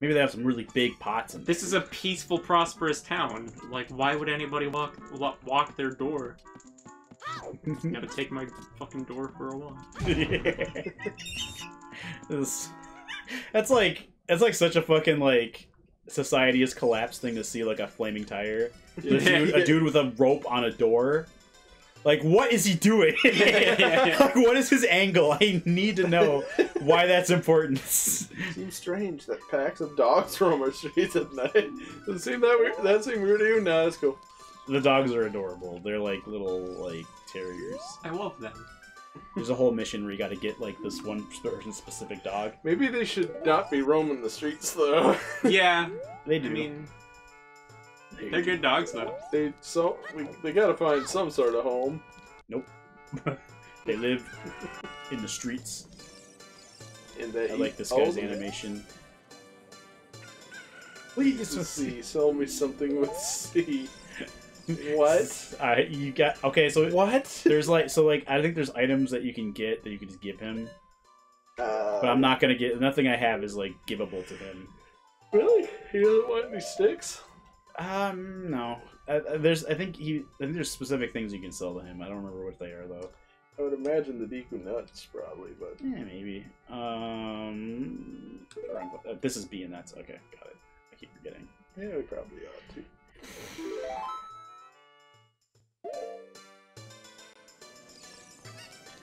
Maybe they have some really big pots. In This is a peaceful, prosperous town. Like, why would anybody walk walk their door? Gotta take my fucking door for a walk. This- that's like that's like such a fucking like society has collapsed thing to see like a flaming tire. A dude, a dude with a rope on a door. Like, what is he doing? like, what is his angle? I need to know why that's important. Seems strange that packs of dogs roam our streets at night. Does it seem that weird? That seem weird to you? No, that's cool. the dogs are adorable. They're like little like terriers. I love them. There's a whole mission where you got to get like this one person specific dog. Maybe they should not be roaming the streets though. Yeah, They I do. mean, they're good dogs though. they so we, they gotta find some sort of home. Nope. they live in the streets. And they I like this guy's all animation. Please, let's see. Sell me something with C. What? I you got okay. So What? there's like so like I think there's items that you can get that you can just give him, Uh, but I'm not gonna get nothing I have is like givable to him. Really? He doesn't want any sticks? Um, no. There's I think he I think there's specific things you can sell to him. I don't remember what they are though. I would imagine the Deku nuts, probably, but Yeah, maybe. Um, uh, this is B and that's okay. Got it. I keep forgetting. yeah, we probably ought to.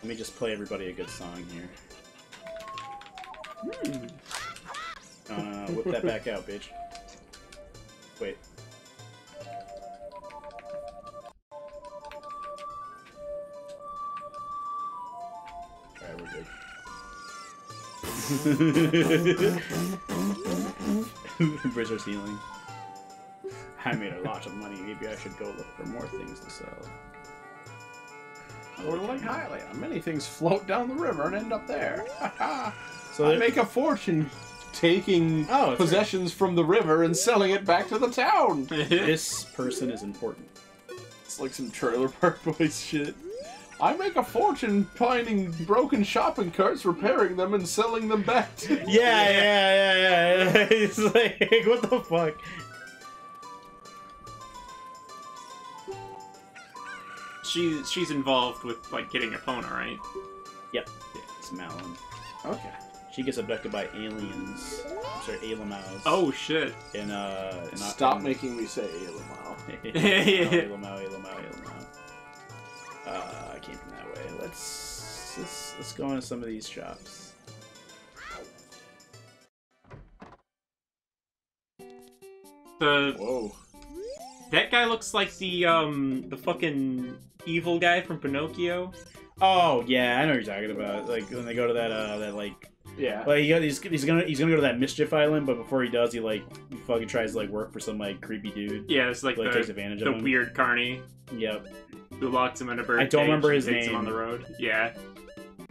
Let me just play everybody a good song here. Hmm. Uh, whip that back out, bitch. Wait. Bridger's healing. I made a lot of money. Maybe I should go look for more things to sell. Or like Hylia. Many things float down the river and end up there. So I make a fortune taking Oh, possessions from the river and selling it back to the town. this person is important. It's like some trailer park boys shit. I make a fortune finding broken shopping carts, repairing them, and selling them back to. Yeah, yeah, yeah, yeah. It's like, what the fuck? she she's involved with like getting Epona, right? Yep, it's Malon. Okay. She gets abducted by aliens. I'm sorry, Alamaus. Oh shit! in uh, in, Stop in, making me say Alamau. Alamau, Alamau, Alamau. Let's let's let's go into some of these shops. The Whoa. that guy looks like the um the fucking evil guy from Pinocchio. Oh yeah, I know what you're talking about. Like when they go to that uh that like Yeah. Like he he's, he's gonna he's gonna go to that mischief island, but before he does, he like he fucking tries to like work for some like creepy dude. Yeah, it's like Like takes the, advantage the of him. weird carny Yep. Who locks him in a bird. I don't remember his takes him name. on the road. Yeah,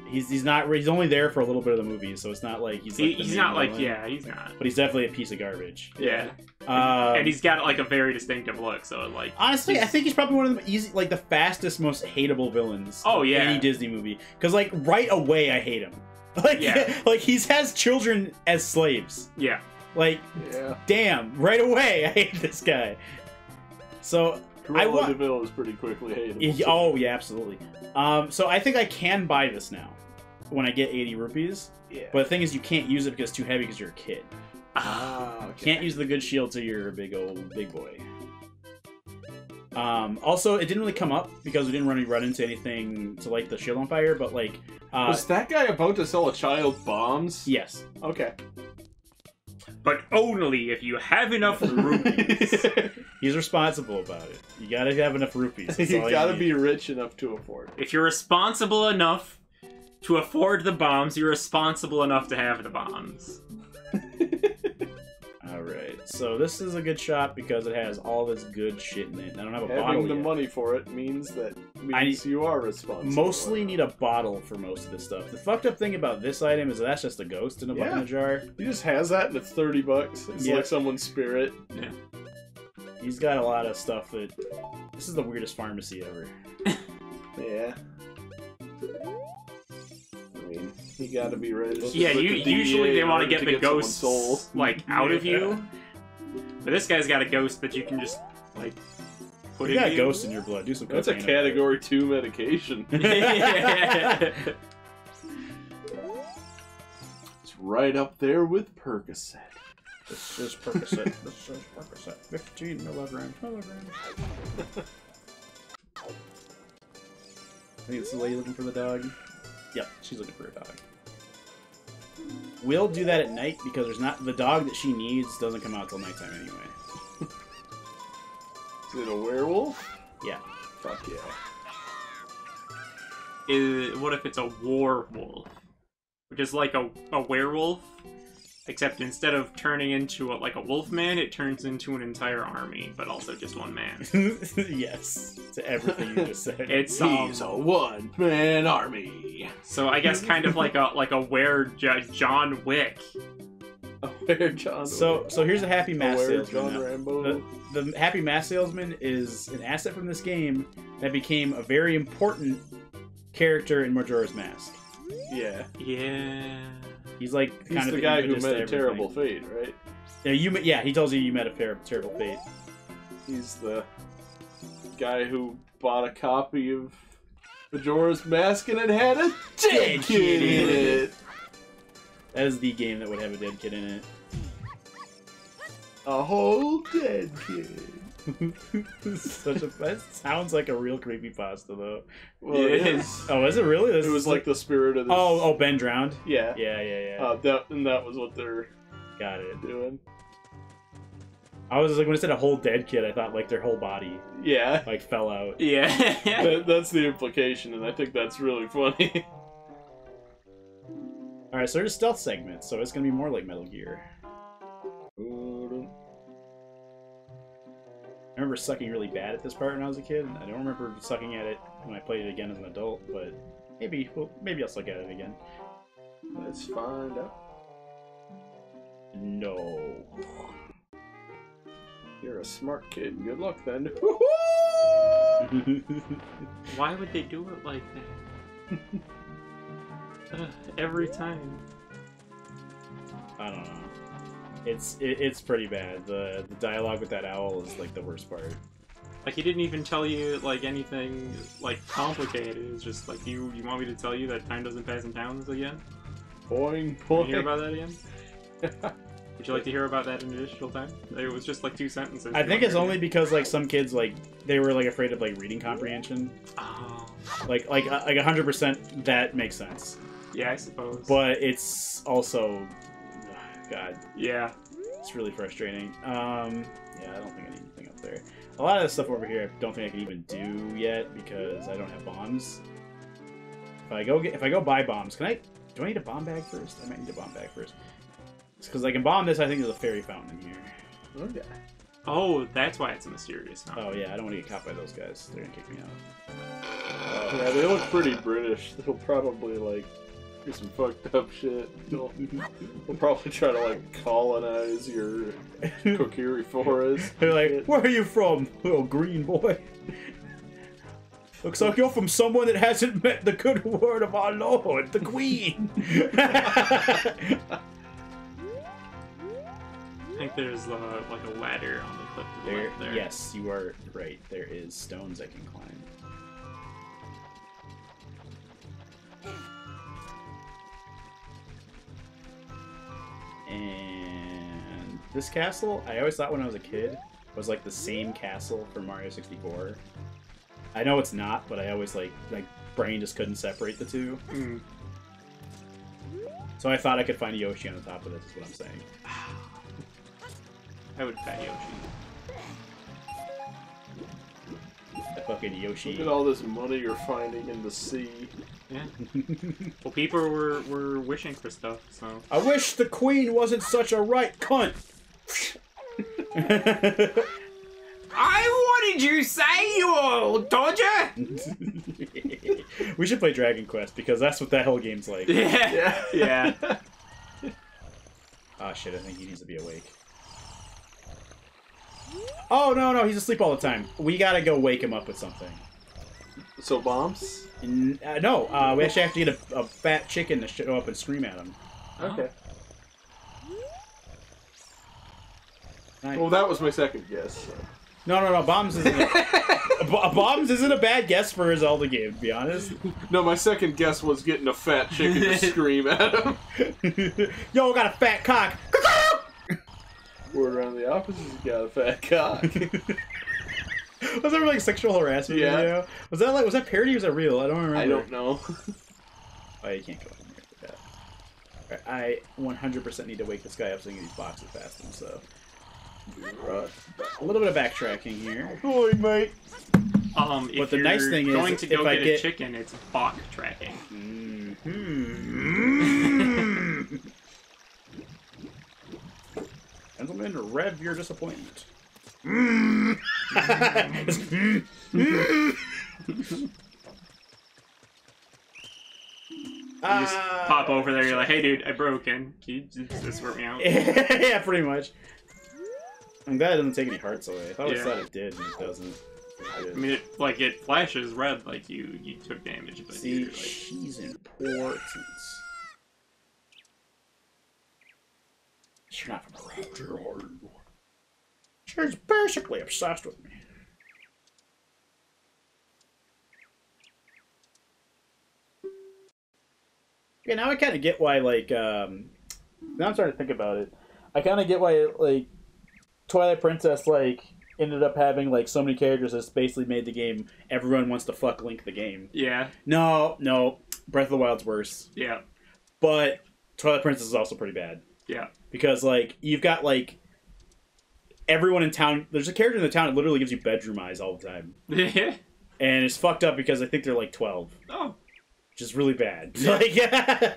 He's he's not he's only there for a little bit of the movie, so it's not like he's like he, the he's main not like yeah, he's not. but he's definitely a piece of garbage. Yeah, Um, and he's got like a very distinctive look. So like, honestly, I think he's probably one of the easy like the fastest, most hateable villains. Oh, in yeah. any Disney movie because like right away I hate him. Like Yeah. like he's has children as slaves. yeah, Like Yeah. damn, right away I hate this guy. So I Cruella wa- De Vil is pretty quickly hated. Oh yeah, absolutely. Um, so I think I can buy this now when I get 80 rupees. yeah. But the thing is, you can't use it because it's too heavy because you're a kid. ah, okay. Can't use the good shield till you're a big old big boy. Um, also, it didn't really come up because we didn't really run into anything to light the shield on fire. But like, uh, Was that guy about to sell a child bombs? yes, Okay. But only if you have enough rupees. he's responsible about it. You gotta have enough rupees. That's you all gotta need. be rich enough to afford it. if you're responsible enough to afford the bombs, you're responsible enough to have the bombs. All right, so this is a good shop because it has all this good shit in it. I don't have a bottle Having the yet. money for it means that I means you are responsible. mostly need a bottle for most of this stuff. The fucked up thing about this item is that that's just a ghost in a, bu- in a jar. He just has that and it's thirty bucks. It's Yeah. like someone's spirit. Yeah. He's got a lot of stuff that. This is the weirdest pharmacy ever. Yeah. I mean, he You gotta be registered. Yeah, you, the usually DEA they want to get the someone's ghosts soul. like mm-hmm. out of you. But this guy's got a ghost that you can just like put You in got you. ghosts in your blood. Do some. That's a cocaine up there. category two medication. It's right up there with Percocet. This is Percocet. this is Percocet. 15 milligrams. Milligrams. I think it's the lady looking for the dog. Yep, she's looking for a dog. We'll do that at night because there's not the dog that she needs doesn't come out till nighttime anyway. Is it a werewolf? Yeah. Fuck yeah. Is, what if it's a war wolf, which is like a, a werewolf, except instead of turning into a, like a wolf man, it turns into an entire army, but also just one man. yes, to everything you just said. It's um, He's a one-man army. so I guess kind of like a like a were J- John Wick. Aware John. so so here's a happy mask Aware salesman. John now. Rambo. The, the happy mask salesman is an asset from this game that became a very important character in Majora's Mask. yeah. Yeah. He's like He's kind of the guy who met a terrible fate, right? Yeah, you. Yeah, he tells you you met a ter- terrible fate. He's the guy who bought a copy of Majora's Mask and it had a dead kid in it. That is the game that would have a dead kid in it. A whole dead kid. Such a that sounds like a real creepypasta though. Well, it Yeah. is. Oh, is it really? This It was is like the spirit of this. oh oh Ben drowned. yeah. Yeah yeah yeah. Uh, that and that was what they're Got it. doing. I was like when it said a whole dead kid, I thought like their whole body Yeah. like fell out. Yeah. That, that's the implication, and I think that's really funny. All right, so there's stealth segments, so it's gonna be more like Metal Gear. I remember sucking really bad at this part when I was a kid. I don't remember sucking at it when I played it again as an adult, but maybe well, maybe I'll suck at it again. Let's find out. No. You're a smart kid. Good luck then. Why would they do it like that? Ugh, every time. I don't know. It's it, it's pretty bad. The the dialogue with that owl is like the worst part. Like he didn't even tell you like anything like complicated. It's just like you you want me to tell you that time doesn't pass in towns again? Boing, Want to hear about that again? Would you like to hear about that in additional time? It was just like two sentences. I think it's only because like some kids like they were like afraid of like reading comprehension. Oh, Like like uh, like hundred percent that makes sense. yeah, I suppose. But it's also, God, yeah, it's really frustrating. Um, yeah, I don't think I need anything up there. A lot of the stuff over here, I don't think I can even do yet because I don't have bombs. If I go get, if I go buy bombs, can I? Do I need a bomb bag first? I might need a bomb bag first. Because I can bomb this. I think there's a fairy fountain in here. Okay. Oh, that's why it's a mysterious Oh yeah, I don't want to get caught by those guys. They're gonna kick me out. Yeah, they look pretty British. They'll probably like do some fucked up shit. We'll, they'll probably try to like colonize your Kokiri forest. They're like, where are you from, little green boy? Looks like you're from someone that hasn't met the good word of our Lord, the Queen. I think there's uh, like a ladder on the cliff to the there, left there. yes, you are right. There is stones I can climb. And this castle, I always thought when I was a kid, was like the same castle from Mario 64. I know it's not, but I always like like brain just couldn't separate the two. Mm. So I thought I could find Yoshi on the top of this. Is what I'm saying. I would bet Yoshi. The fucking Yoshi. Look Yoshi. at all this money you're finding in the sea. Yeah. Well, people were were wishing for stuff, so I wish the queen wasn't such a right cunt. I what did you say, you old dodger? we should play Dragon Quest because that's what that whole game's like. Yeah, yeah. Ah shit, I think he needs to be awake. Oh no no, he's asleep all the time. We gotta go wake him up with something. So bombs. And, uh, no, uh, we actually have to get a, a fat chicken to show up and scream at him. Okay. Nice. Well, that was my second guess. So. No, no, no. Bombs isn't. A, bombs isn't a bad guess for a Zelda game, to be honest. No, my second guess was getting a fat chicken to scream at him. Yo, got a fat cock. Word around the office is you got a fat cock. was that like sexual harassment Yeah. video? Was that like was that parody or was that real? I don't remember. I don't know. Oh, you can't go in there for that. I 100% need to wake this guy up so I can get these boxes past him. So Right. a little bit of backtracking here. Boy, mate. Um, if But the you're nice thing is, going to if go I get, get- a chicken, it's bok tracking. Mm-hmm. Gentlemen, rev your disappointment. You just Ah. pop over there, you're like, hey dude, I broke in. Can you just, just work me out? yeah, pretty much. I'm glad it doesn't take any hearts away. I thought Yeah. Thought it did, and it doesn't. I mean, it, like, it flashes red like you you took damage, but See, like, she's important. She's not from around here? She's basically obsessed with me. Yeah, now I kind of get why, like, um, now I'm starting to think about it. I kind of get why, like, Twilight Princess, like, ended up having, like, so many characters that's basically made the game everyone wants to fuck Link the game. yeah, No, no. Breath of the Wild's worse. yeah, But Twilight Princess is also pretty bad. yeah. Because, like, you've got, like, everyone in town. There's a character in the town that literally gives you bedroom eyes all the time. Yeah. And it's fucked up because I think they're, like, 12, oh, which is really bad. Yeah.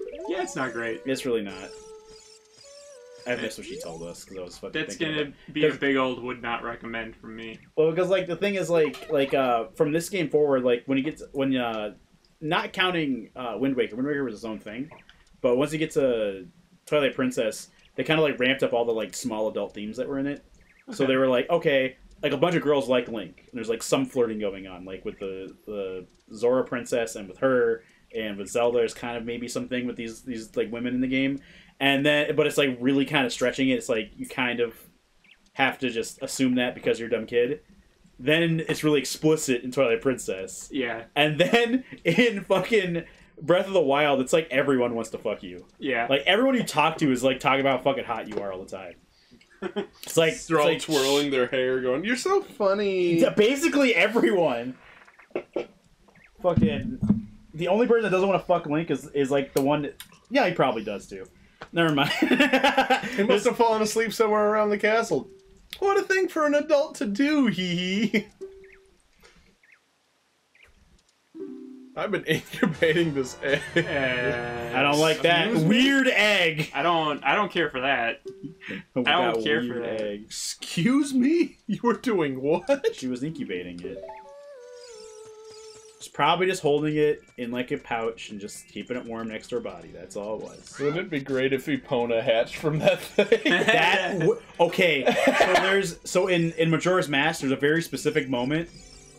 Like, yeah, it's not great. it's really not. I missed what she told us because I was fucking That's thinking gonna be a 'Cause- big old would not recommend from me. Well, because like the thing is like like uh from this game forward, like when he gets when uh not counting uh Wind Waker, Wind Waker was his own thing, but once he gets a Twilight Princess, they kind of like ramped up all the like small adult themes that were in it. So they were like, okay, like a bunch of girls like Link. And there's like some flirting going on, like with the the Zora Princess and with her, and with Zelda. There's kind of maybe something with these these like women in the game, and then but it's like really kind of stretching it. It's like you kind of have to just assume that because you're a dumb kid. Then it's really explicit in Twilight Princess, Yeah, and then in fucking Breath of the Wild, it's like everyone wants to fuck you. yeah. Like everyone you talk to is like talking about how fucking hot you are all the time. It's like They're all like, twirling their hair, going, "You're so funny." Yeah, basically everyone. Fucking. The only person that doesn't want to fuck Link is, is like the one. That, yeah, he probably does too. Never mind. He must have fallen asleep somewhere around the castle. What a thing for an adult to do, hee hee. I've been incubating this egg. I don't like that Excuse me? weird egg. I don't. I don't care for that. I don't got care for that. Egg. Excuse me? You were doing what? She was incubating it. She's probably just holding it in like a pouch and just keeping it warm next to her body. That's all it was. Wouldn't it be great if Epona hatched from that thing? that w- okay so there's so in in majora's mask there's a very specific moment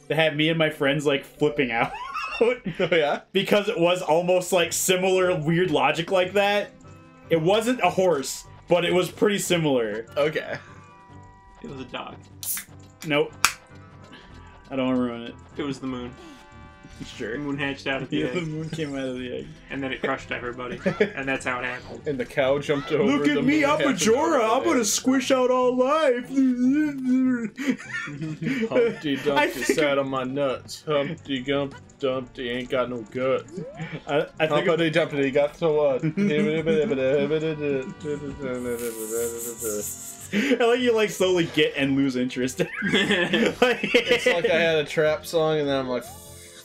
that had me and my friends like flipping out oh yeah? because it was almost like similar weird logic like that it wasn't a horse but it was pretty similar Okay. It was a dog. nope i don't want to ruin it It was the moon. The sure moon hatched out of the yeah, the moon came out of the egg and then it crushed everybody, and that's how it happened. And the cow jumped over look the at me moon i'm a majora out i'm gonna squish out all life egg. Humpty I Dumpty think- sat on my nuts. Humpty Gump Dumpty ain't got no guts. I, I think Humpty Dumpty got so what? I like you like slowly get and lose interest. like, It's like I had a trap song, and then I'm like,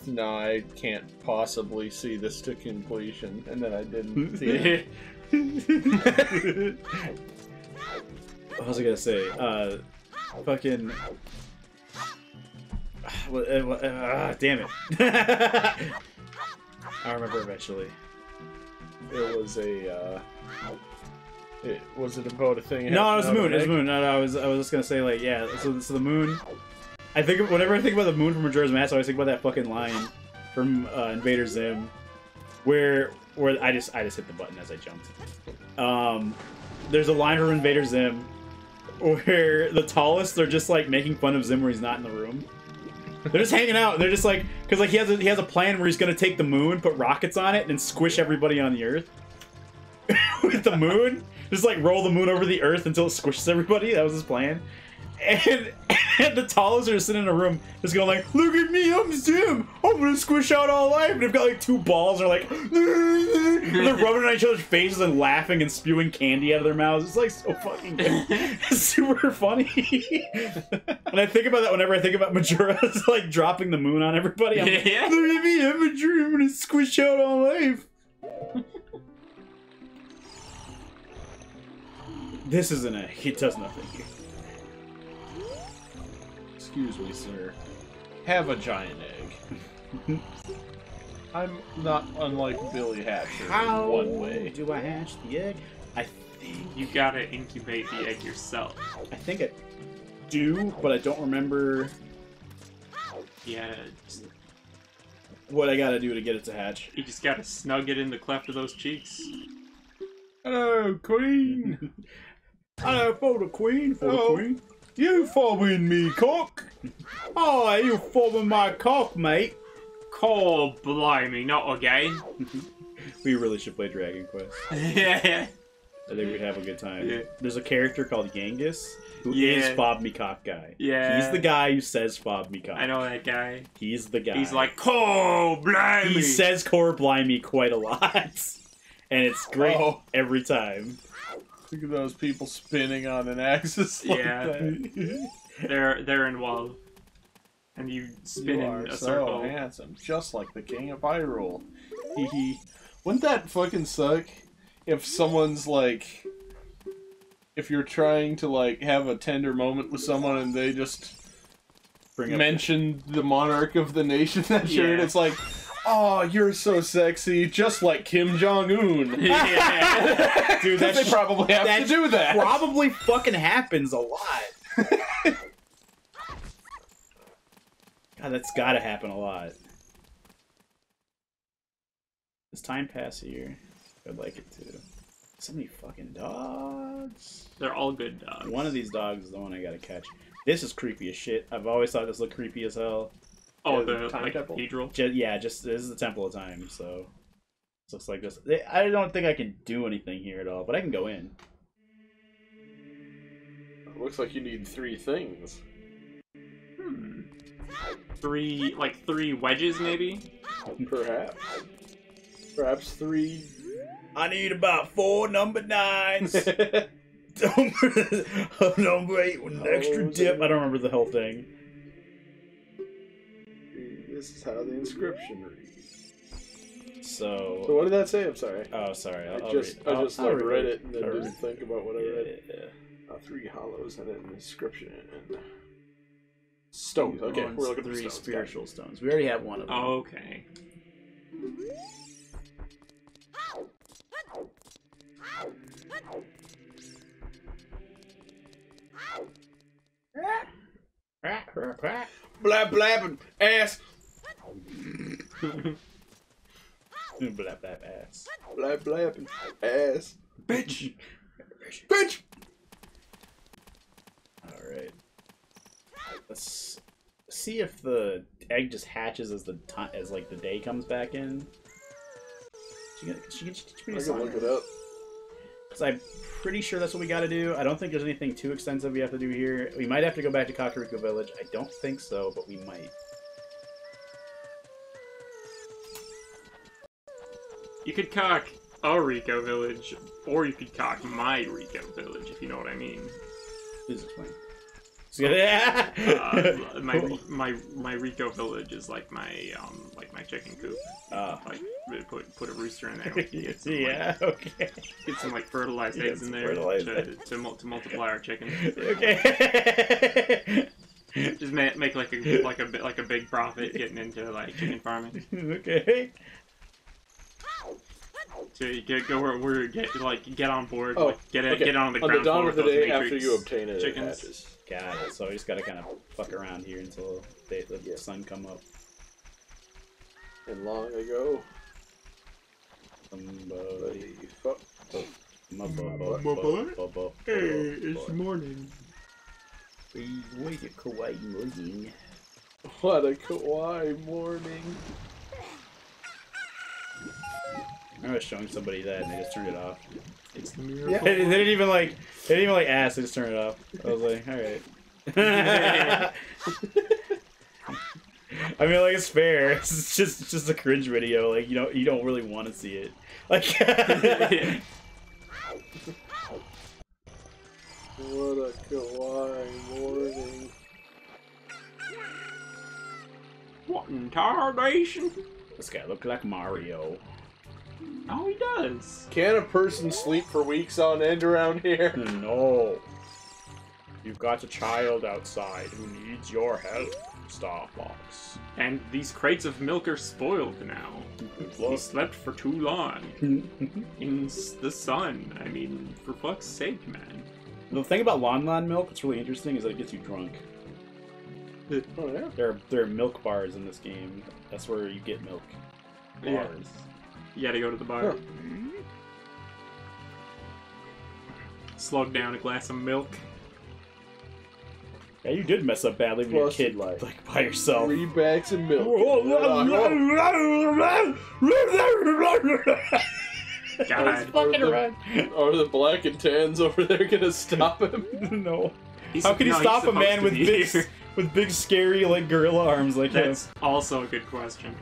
no, I can't possibly see this to completion. And then I didn't see it. what was I gonna say? Uh, fucking. Uh, damn it! I remember eventually. It was a, uh, It, was it about a thing? No, it was the moon. It was the moon. No, no, I was I was just gonna say like yeah. So, so the moon. I think whenever I think about the moon from Majora's Mask, I always think about that fucking line from uh, Invader Zim, where where I just I just hit the button as I jumped. Um, there's a line from Invader Zim where the tallest they're just like making fun of Zim where he's not in the room. They're just hanging out. They're just like because like he has a, he has a plan where he's gonna take the moon, put rockets on it, and squish everybody on the Earth with the moon. Just like roll the moon over the Earth until it squishes everybody. That was his plan. And, and the tallest are sitting in a room, just going like, "Look at me, I'm Zim. I'm gonna squish out all life." And they've got like two balls, and they're like, and they're rubbing on each other's faces and laughing and spewing candy out of their mouths. It's like so fucking good. It's super funny. and I think about that whenever I think about Majora's like dropping the moon on everybody. I'm like, Yeah. Look at me, I'm a dream. I'm gonna squish out all life. this isn't a. It does nothing. Excuse me, sir. Have a giant egg. I'm not unlike Billy Hatcher in one way. do I hatch the egg? I think You gotta incubate the egg yourself. I think I do, but I don't remember Yeah, just- what I gotta do to get it to hatch. you just gotta snug it in the cleft of those cheeks. Hello, Queen. For the queen, for Oh. the queen. You fobbing me, cock? Oh, you fobbing my cock, mate. Call blimey, not again. We really should play Dragon Quest. yeah. I think we'd have a good time. Yeah. There's a character called Genghis who is Yeah. Fob Me Cock guy. Yeah. He's the guy who says Fob Me Cock. I know that guy. He's the guy. He's like, call blimey. he says core blimey quite a lot. and it's great Oh. every time. Look at those people spinning on an axis like Yeah. They're they're in love. And you spin you in a so circle. handsome, just like the king of Hyrule. Hee hee. Wouldn't that fucking suck if someone's like, if you're trying to like have a tender moment with someone and they just Bring mention the monarch of the nation that you're in, it's like, oh, you're so sexy, just like Kim Jong Un. yeah. Dude, they probably have that to do that. probably fucking happens a lot. God, that's gotta happen a lot. Does time pass here? I'd like it to. So many fucking dogs. They're all good dogs. One of these dogs is the one I gotta catch. This is creepy as shit. I've always thought this looked creepy as hell. Oh, Yeah, the Time like, Temple. cathedral. Ju- yeah, just this is the Temple of Time, so this looks like this. I don't think I can do anything here at all, but I can go in. Looks like you need three things. Hmm. Three, like three wedges, maybe. Perhaps. Perhaps three. I need about four number nines. number, number eight with an extra Oh, dip. I don't remember the whole thing. This is how the inscription reads. So So, what did that say? I'm sorry. oh, sorry. I'll, I I'll just I I'll- just I'll like read read it and then didn't think about what I read. yeah, Uh, three hollows and an inscription and stones. yeah. Okay, we're looking for three stones. spiritual stones. We already have one of them. Okay. Blab blabbing ass. Blap blap ass. Blab blabbing ass. Bitch. Bitch. All right. Let's see if the egg just hatches as the time as like the day comes back in. She can, she can teach me I a can song. look it up. Because I'm pretty sure that's what we got to do. I don't think there's anything too extensive we have to do here. We might have to go back to Kakariko Village. I don't think so, but we might. You could cock a Rico village, or you could cock my Rico village, if you know what I mean. Please explain. So, yeah. Uh, my my my Rico village is like my um like my chicken coop. Oh. Like put put a rooster in there. Get some, yeah. Okay. Like, get some like fertilized eggs in there fertilized to, to, to multiply our chickens. okay. Just make, make like a like a bit like a big profit getting into like chicken farming. okay. To get go where we're get like get on board, Oh, like get it, okay. get on the On ground the dawn floor of the those day after you obtain it, it chickens. hatches. Got it. So we just gotta kind of fuck around here until they, the Yeah. sun come up. And long ago, Somebody. the fuck. My boy? Hey, it's morning. Wait a kawaii morning. What a kawaii morning. I was showing somebody that and they just turned it off. It's the miracle. Yeah. They, they didn't even like. They didn't even like ask. They just turned it off. I was like, all right. I mean, like it's fair. It's just it's just a cringe video. Like you know, you don't really want to see it. Like. What a kawaii morning. What in tarnation? this guy looked like Mario. Oh, he does. Can a person sleep for weeks on end around here? No. You've got a child outside who needs your help, Starfox. And these crates of milk are spoiled now. He slept for too long in the sun. I mean, for fuck's sake, man. the thing about Lon Lon milk that's really interesting is that it gets you drunk. Oh yeah. There are, there are milk bars in this game. That's where you get milk. Yeah. Bars. You gotta go to the bar. Huh. Slug down a glass of milk. Yeah, you did mess up badly when you were a Plus, kid, like- like by yourself. Three bags of milk. God. fucking Or the- Are the black and tans over there gonna stop him? no. He's- How can no, you stop a man with big, with big, scary like gorilla arms like That's also a good question.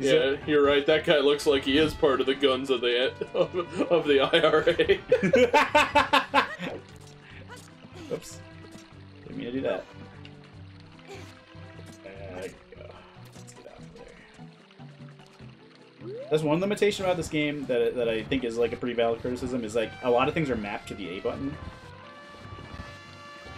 Yeah, you're right. That guy looks like he is part of the guns of the of, of the IRA. Oops. Didn't mean to do that. There you go. Let's get out of there. That's one limitation about this game that, that I think is like a pretty valid criticism is like a lot of things are mapped to the A button.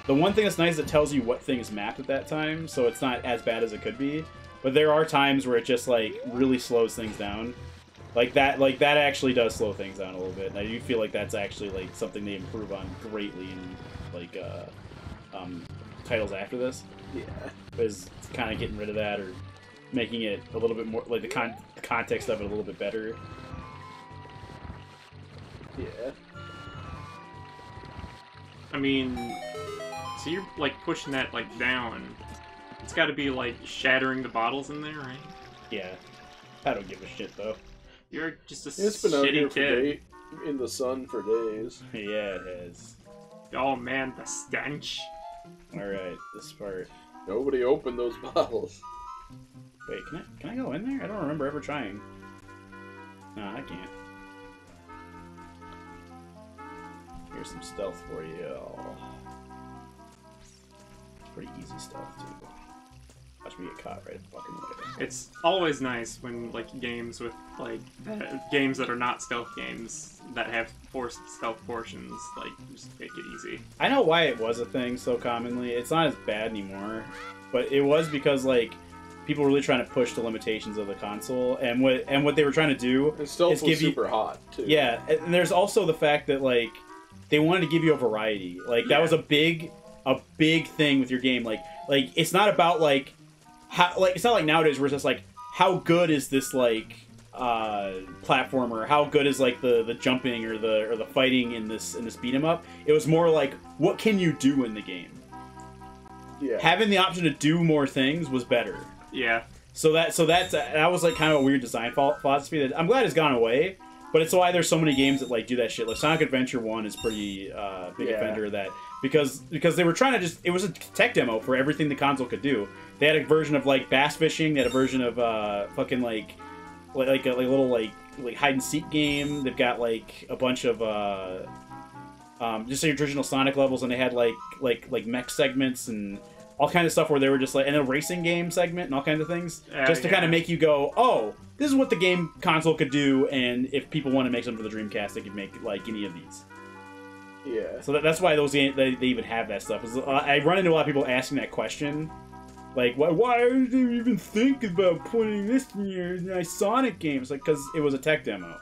The one thing that's nice is it tells you what thing is mapped at that time, so it's not as bad as it could be. But there are times where it just like really slows things down. Like that like that actually does slow things down a little bit. And I do feel like that's actually like something they improve on greatly in like uh um titles after this. yeah. Is kind of getting rid of that or making it a little bit more like the con- the context of it a little bit better. Yeah. I mean, so you're like pushing that like down. It's got to be like shattering the bottles in there, right? Yeah. I don't give a shit though. You're just a It's been out here shitty for kid. day, in the sun for days. Yeah, it has. Oh man, the stench. Alright, this part. Nobody opened those bottles. Wait, can I can I go in there? I don't remember ever trying. No, I can't. Here's some stealth for you. Pretty easy stealth too. Watch me get caught right fucking away. It's always nice when like games with like that, games that are not stealth games that have forced stealth portions like just make it easy. I know why it was a thing so commonly. It's not as bad anymore, but it was because like people were really trying to push the limitations of the console, and what and what they were trying to do And stealth It's was give you- super hot too. Yeah, and there's also the fact that like they wanted to give you a variety. Like that was a big a big thing with your game. Like like it's not about like how like it's not like nowadays where it's just like how good is this like uh platformer how good is like the the jumping or the or the fighting in this in this beat 'em up it was more like what can you do in the game Yeah. having the option to do more things was better Yeah, so that so that's that was like kind of a weird design philosophy that I'm glad it's gone away. But it's why there's so many games that like do that shit. Like Sonic Adventure One is pretty uh, big Yeah. offender of that because because they were trying to just it was a tech demo for everything the console could do. They had a version of like bass fishing. They had a version of uh, fucking like like like a, like a little like like hide and seek game. They've got like a bunch of uh, um, just your traditional Sonic levels, and they had like like like mech segments and all kinds of stuff where they were just like and a racing game segment and all kinds of things Uh, just to yeah. kind of make you go, oh, this is what the game console could do, and if people want to make something for the Dreamcast, they could make like any of these. Yeah. So that, that's why those they, they even have that stuff. Is uh, I run into a lot of people asking that question, like why why did you even think about putting this in your nice Sonic games? Like because it was a tech demo.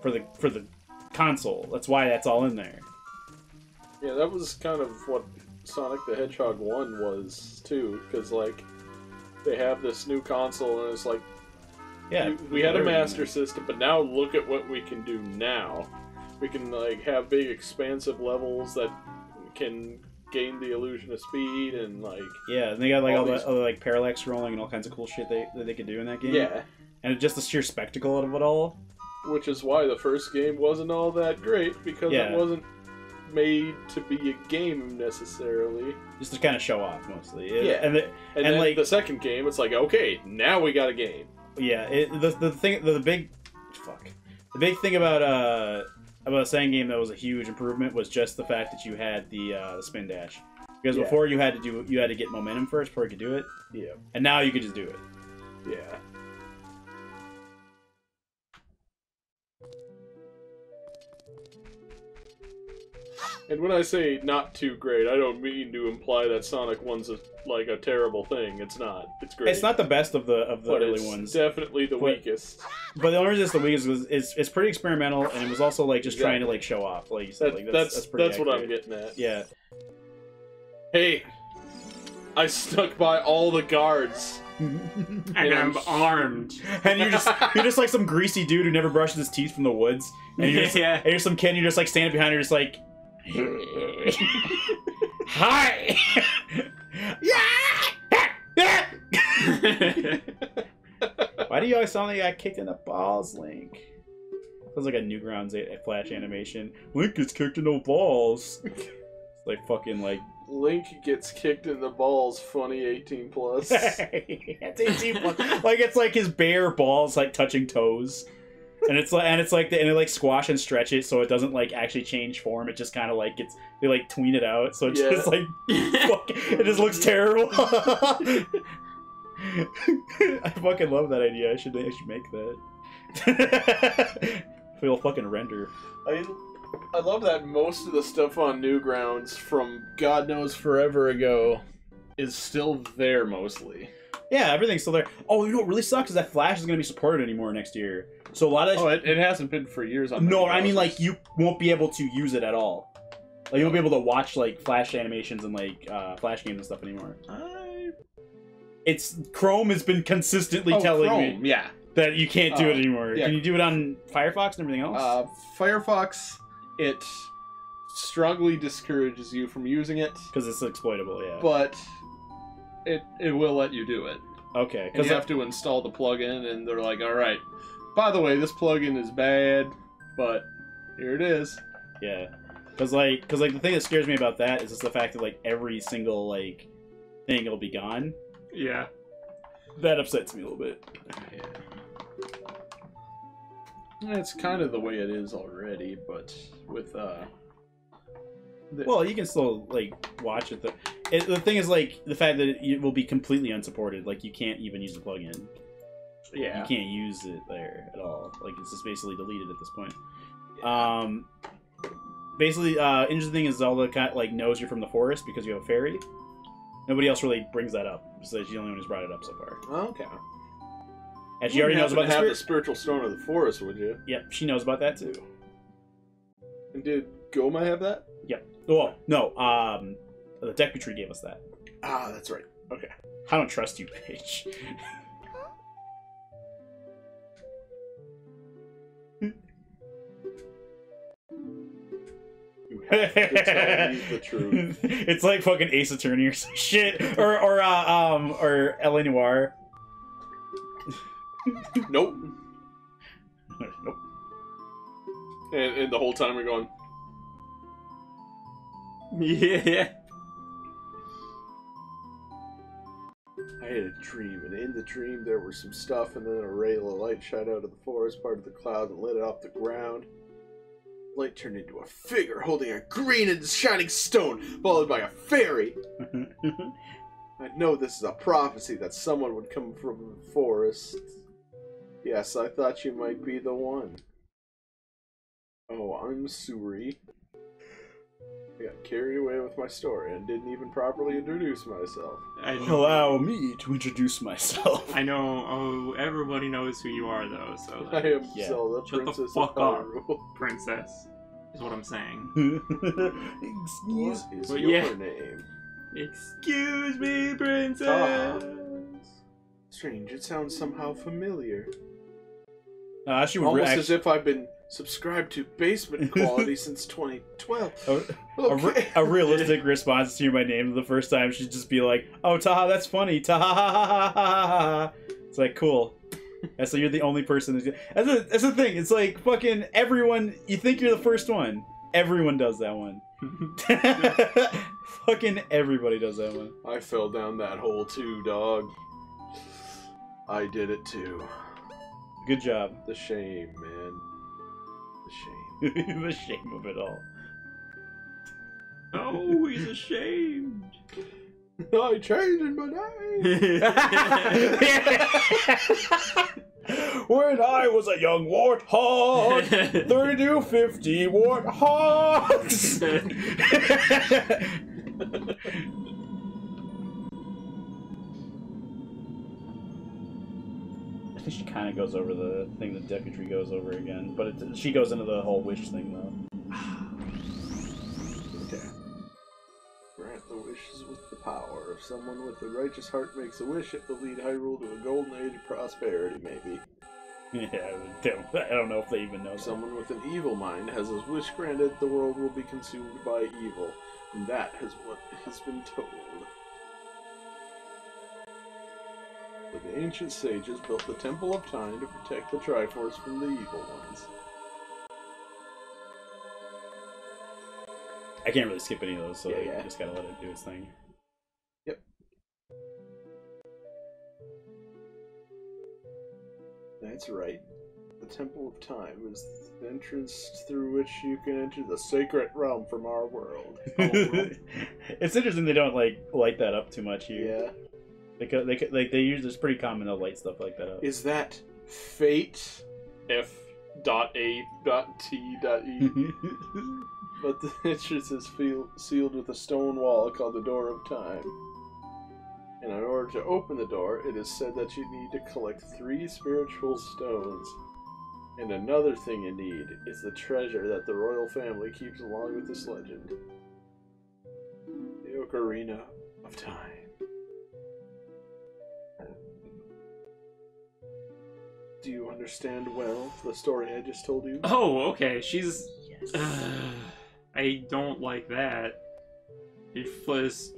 for the for the console. That's why that's all in there. Yeah, that was kind of what Sonic the Hedgehog 1 was, too, because, like, they have this new console, and it's like, Yeah, we, we had a Master. System, but now look at what we can do now. We can, like, have big, expansive levels that can gain the illusion of speed, and, like, Yeah, and they got like all, all the other like parallax rolling and all kinds of cool shit they that they could do in that game. yeah. and just the sheer spectacle of it all. Which is why the first game wasn't all that great, because Yeah. it wasn't made to be a game necessarily. just to kind of show off mostly. Yeah. and the, And, And, then like- the second game, it's like, okay, now we got a game. yeah, it, the the thing the, the big fuck the big thing about uh about a second game that was a huge improvement was just the fact that you had the uh, the spin dash because Yeah. before you had to do you had to get momentum first before you could do it, Yeah. and now you could just do it. Yeah. And when I say not too great, I don't mean to imply that Sonic One's a, like a terrible thing. It's not. It's great. It's not the best of the of the but early it's ones, definitely the But- weakest. but the only reason it's the weakest was it's, it's pretty experimental and it was also like just trying to like show off, like you said, That, like that's that's that's, pretty what I'm getting at. Yeah, Hey, I stuck by all the guards. And I'm armed. and you're just you're just like some greasy dude who never brushes his teeth from the woods, and you're just, Yeah. and you're some kid, and you're just like standing behind her, just like, hi, yeah. Why do you always sound like got kicked in the balls, Link? Sounds like a Newgrounds a Flash animation. Link gets kicked in the balls. It's like fucking like. Link gets kicked in the balls. Funny 18 plus. it's 18 plus. like it's like his bare balls like touching toes. And it's like and it's like the, and they like squash and stretch it so it doesn't like actually change form. It just kind of like gets they like tween it out so it Yeah. just like fuck, it just looks terrible. I fucking love that idea. I should I should make that. Feel fucking render. I I love that most of the stuff on Newgrounds from God knows forever ago is still there mostly. Yeah, everything's still there. Oh, you know what really sucks is that Flash is gonna be supported anymore next year. So a lot of Oh, it, it hasn't been for years on No, I mean like you won't be able to use it at all. Like you won't be able to watch like Flash animations and like uh, Flash games and stuff anymore. I... It's Chrome has been consistently Oh, telling Chrome, me yeah. that you can't do Uh, it anymore. yeah. Can you do it on Firefox and everything else? Uh, Firefox, it strongly discourages you from using it, Because it's exploitable, yeah. but it it will let you do it. okay, because you have to install the plugin, and they're like, "All right, by the way, this plugin is bad, but here it is." yeah, because like because like the thing that scares me about that is just the fact that like every single like thing will be gone. yeah. That upsets me a little bit. Yeah. It's kind of the way it is already, but with uh, the, Well, you can still like watch it. The, it, the thing is like the fact that it will be completely unsupported. Like you can't even use the plugin. yeah, you can't use it there at all. Like it's just basically deleted at this point. Um, basically, uh, interesting thing is Zelda kind of like knows you're from the forest because you have a fairy. Nobody else really brings that up. So she's the only one who's brought it up so far, Okay. and she already knows about the have spirit. the spiritual stone of the forest, would you? Yep, she knows about that too. And did Gohma have that? Well, no, um, the Deku Tree gave us that. Ah, that's right. Okay. I don't trust you, bitch. You have to tell me the truth. it's like fucking Ace Attorney or some shit, or or uh, um or L.A. Noire. Nope. nope. And, and the whole time we're going, Yeah. I had a dream, and in the dream there was some stuff, and then a ray of light shot out of the forest part of the cloud and lit it off the ground. Light turned into a figure holding a green and shining stone, followed by a fairy. I know this is a prophecy that someone would come from the forest. Yes, I thought you might be the one. Oh, I'm sorry. I got carried away with my story and didn't even properly introduce myself. I, Allow me to introduce myself. I know. Oh, everybody knows who you are, though. So, I am Yeah. Zelda, Shut the Princess fuck of up. Hyrule. princess is what I'm saying. Excuse What is Well, your yeah. name? Excuse me, princess. Ah. Strange, it sounds somehow familiar. Uh, she would Almost re- as if I've been subscribed to basement quality since 2012. a, a, Okay. a realistic response to hear my name the first time. She'd just be like, "Oh, Taha, that's funny." Taha, ha, ha, ha, ha, ha, ha. It's like cool. And so you're the only person. Who's... That's a, that's the thing. It's like fucking everyone. You think you're the first one. Everyone does that one. fucking everybody does that one. I fell down that hole too, dog. I did it too. Good job. The shame, man. The shame. the shame of it all. oh, he's ashamed. I changed my name. when I was a young warthog, 32, 50 warthogs. I think she kind of goes over the thing that Deku Tree goes over again, but it, she goes into the whole wish thing though. Okay. Grant the wishes with the power. If someone with a righteous heart makes a wish, it will lead Hyrule to a golden age of prosperity, maybe. Yeah, I don't, I don't know if they even know. If that. someone with an evil mind has his wish granted, the world will be consumed by evil. And that is what has been told. Ancient sages built the Temple of Time to protect the Triforce from the evil ones. I can't really skip any of those, so Yeah, yeah. just gotta let it do its thing. Yep. That's right. The Temple of Time is the entrance through which you can enter the sacred realm from our world. it's interesting they don't like light that up too much here. yeah. They co- they co- like they use it's pretty common to light stuff like that up. Is that fate? F dot A dot T dot E. but the entrance is feel- sealed with a stone wall called the Door of Time. And in order to open the door, it is said that you need to collect three spiritual stones. And another thing you need is the treasure that the royal family keeps along with this legend. The Ocarina of Time. Do you understand well the story I just told you? Oh, okay. She's. yes. I don't like that. You fliss,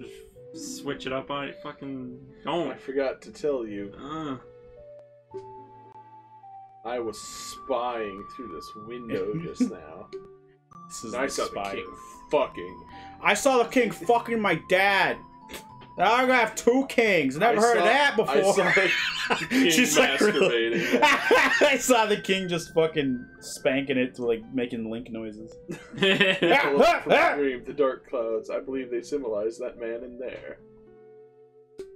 switch it up on it. Fucking I don't. forgot to tell you, Uh, I was spying through this window just now. This is And I saw spy. the king fucking. I saw the king fucking my dad. Now I'm gonna have two kings. Never I heard saw- of that before. I saw the king She's like, really- masturbating. I saw the king just fucking spanking it to like making link noises. I looked from the dark clouds. I believe they symbolize that man in there.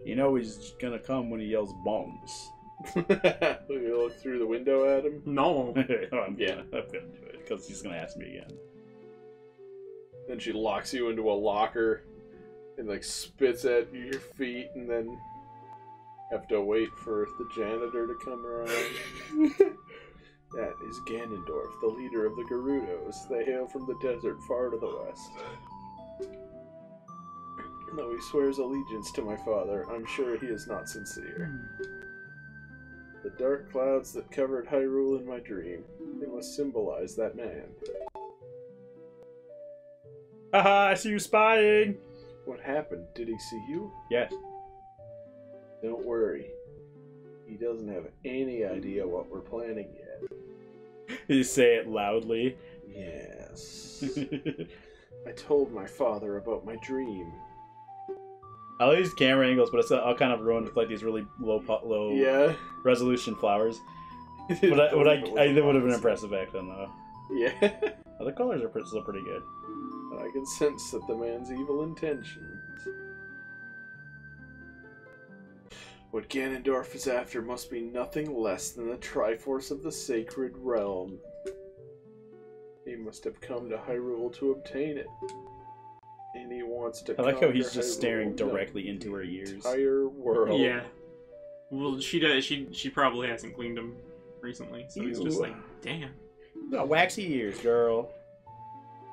You know he's gonna come when he yells bombs. you look through the window at him. no. oh, I'm Yeah. gonna, I'm gonna do it because he's gonna ask me again. Then she locks you into a locker and like spits at your feet, and then have to wait for the janitor to come around. that is Ganondorf, the leader of the Gerudos. They hail from the desert far to the west. Though he swears allegiance to my father, I'm sure he is not sincere. Hmm. The dark clouds that covered Hyrule in my dream, they must symbolize that man. Haha, I see you spying. What happened? Did he see you? Yes. Don't worry. He doesn't have any idea what we're planning yet. You say it loudly. Yes. I told my father about my dream. I like these camera angles, but it's uh, all kind of ruined with like these really low low Yeah. resolution flowers. But I, but I, I, they would have been impressive back then, though. Yeah. The colors are still pretty good. I can sense that the man's evil intentions. What Ganondorf is after must be nothing less than the Triforce of the Sacred Realm. He must have come to Hyrule to obtain it. and he wants to. I like how he's just staring Hyrule. No, directly into her ears. Entire world. Yeah. Well, she does. She she probably hasn't cleaned them recently, so he's just like, damn. Got waxy ears, girl.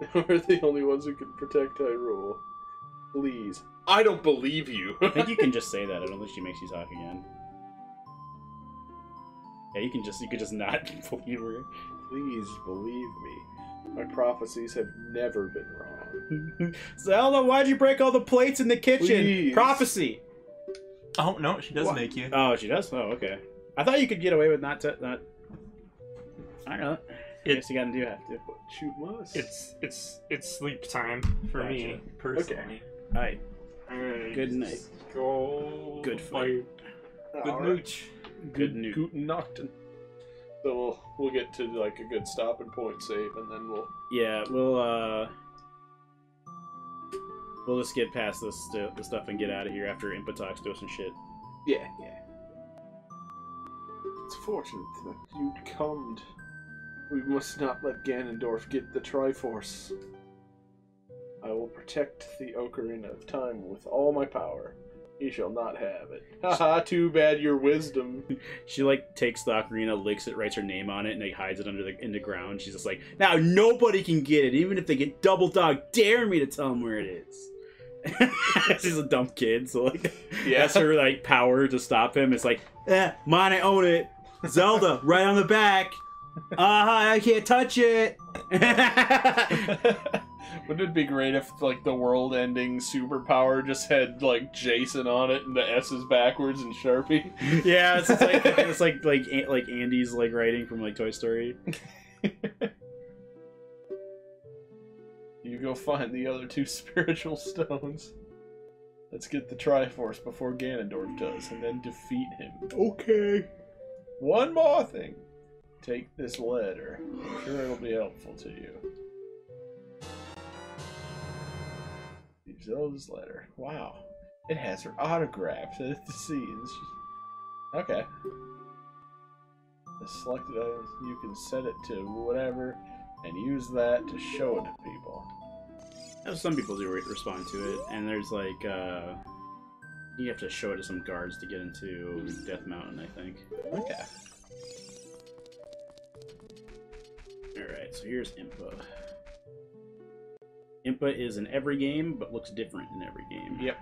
We're the only ones who can protect Hyrule. Please. I don't believe you. I think you can just say that. I don't think she makes you talk again. Yeah, you can just you could just not believe her. Please believe me. My prophecies have never been wrong. Zelda, why'd you break all the plates in the kitchen? Please. Prophecy. Oh no, she does What? make you. Oh, she does. Oh, okay. I thought you could get away with not not. I don't know. I guess you gotta do have to. But you must. It's it's it's sleep time for me Gotcha. personally. Alright. Alright. Good night. Go. Good fight. Good Alright. mooch. Good news. Guten Nachten. So we'll we'll get to like a good stopping point save, and then we'll. Yeah, we'll uh, we'll just get past this st- the stuff and get out of here after Impa talks to us and shit. Yeah, yeah. It's fortunate that you'd come. We must not let Ganondorf get the Triforce. I will protect the Ocarina of Time with all my power. He shall not have it. Haha, too bad your wisdom. She like takes the ocarina, licks it, writes her name on it, and like hides it under the in the ground. She's just like, now nobody can get it, even if they get double dog dare me to tell them where it is. She's a dumb kid, so like Yeah. that's her like power to stop him. It's like, eh, mine, I own it. Zelda, right on the back. Uh I can't touch it. Wouldn't it be great if like the world-ending superpower just had like Jason on it and the S is backwards and Sharpie? yeah, it's, it's like it's like like like Andy's like writing from like Toy Story. You go find the other two spiritual stones. Let's get the Triforce before Ganondorf does, and then defeat him. Okay. One more thing. Take this letter. I'm sure it'll be helpful to you. Zelda's letter. Wow. It has her autograph. See. It's just- Okay. The selected items, you can set it to whatever and use that to show it to people. Some people do re- respond to it, and there's like uh, you have to show it to some guards to get into Death Mountain, I think. Okay. All right, so here's Impa. Impa is in every game, but looks different in every game. Yep.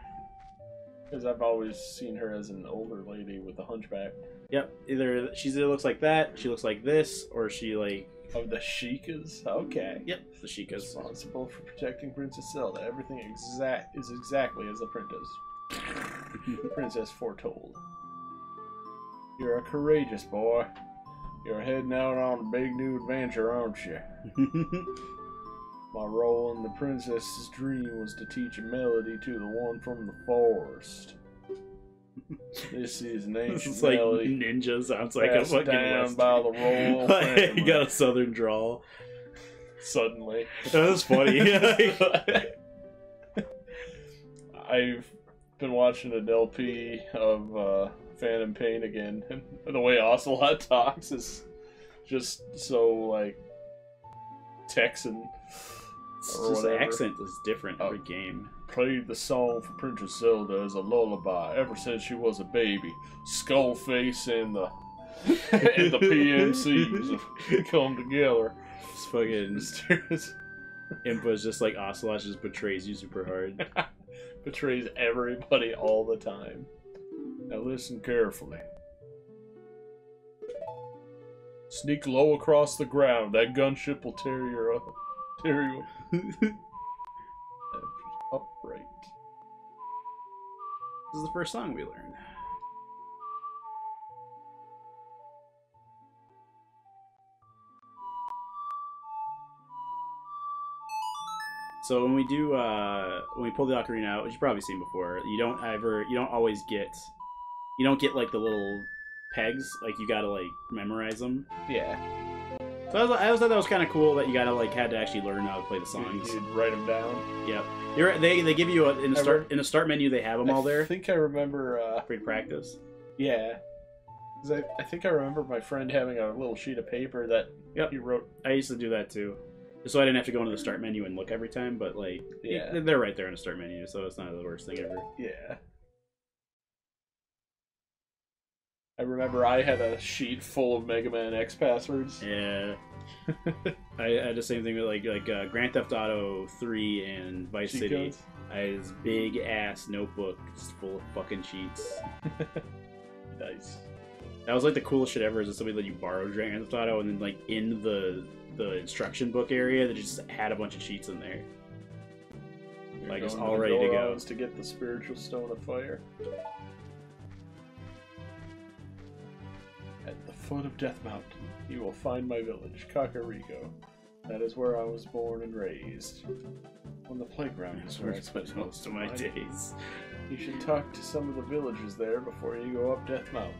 Because I've always seen her as an older lady with a hunchback. Yep. Either she either looks like that, she looks like this, or she like Of the Sheikahs? Okay. yep, the Sheikahs. Responsible for protecting Princess Zelda. Everything exact is exactly as the princess princess foretold. You're a courageous boy. You're heading out on a big new adventure, aren't you? My role in the princess's dream was to teach a melody to the one from the forest. This is an This ancient is like melody ninja sounds like a fucking down Western. by the royal Like, you got a southern drawl. Suddenly. That was funny. I've been watching an LP of uh, Phantom Pain again, and the way Ocelot talks is just so like Texan. Or just the accent is different every Oh. game. Played the song for Princess Zelda as a lullaby ever since she was a baby. Skullface and the and the PMCs have come together. It's fucking Mysterious Impa's just like Ocelot just betrays you super hard. betrays everybody all the time. Now listen carefully. Sneak low across the ground. That gunship will tear you up. Tear you upright. This is the first song we learned. So when we do, uh, when we pull the ocarina out, which you've probably seen before, you don't ever, you don't always get, you don't get like the little pegs. Like you gotta like memorize them. Yeah. So I, was, I always thought that was kind of cool that you gotta like had to actually learn how to play the songs. You write them down. Yep. You're, they they give you a, in the start in the start menu they have them all there. I think I remember. Uh, to practice. yeah. I, I think I remember my friend having a little sheet of paper that Yep. he wrote. I used to do that too. so I didn't have to go into the start menu and look every time. But like, Yeah. they're right there in the start menu, so it's not the worst thing ever. Yeah. I remember I had a sheet full of Mega Man X passwords. Yeah. I had the same thing with like like uh, Grand Theft Auto 3 and Vice Cheat City. codes. I had this big ass notebook just full of fucking cheats. Nice. That was like the coolest shit ever. Is that somebody let you borrow Grand Theft Auto and then like in the the instruction book area, they just had a bunch of cheats in there. You're Like, it's all ready to go. To get the spiritual stone of fire. Foot of Death Mountain, you will find my village, Kakariko. That is where I was born and raised. On the playground is where I spent most of my days. You should talk to some of the villagers there before you go up Death Mountain.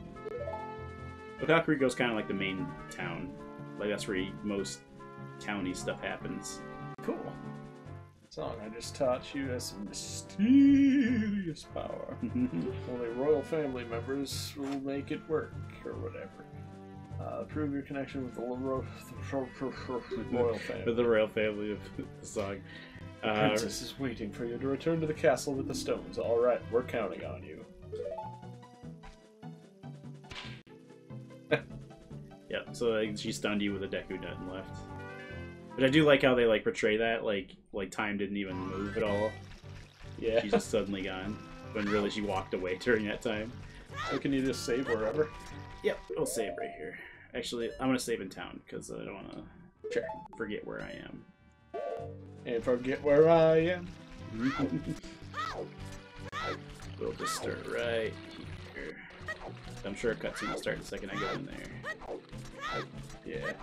But Kakariko's kind of like the main town. Like that's where you- most towny stuff happens. Cool. Song I just taught you has some mysterious power. Only royal family members will make it work, or whatever. Uh, prove your connection with the ro- royal family. the royal family of the song. The Uh, princess is waiting for you to return to the castle with the stones. All right, we're counting on you. yeah, so like, she stunned you with a Deku Nut and left. But I do like how they like portray that like like time didn't even move at all. Yeah. She's just suddenly gone. When really she walked away during that time. So can you just save wherever? Yep, I'll save right here. Actually, I'm gonna save in town because I don't want to Sure. forget where I am. And forget where I am. We'll just start right here. I'm sure a cutscene will start the second I go in there. Yeah.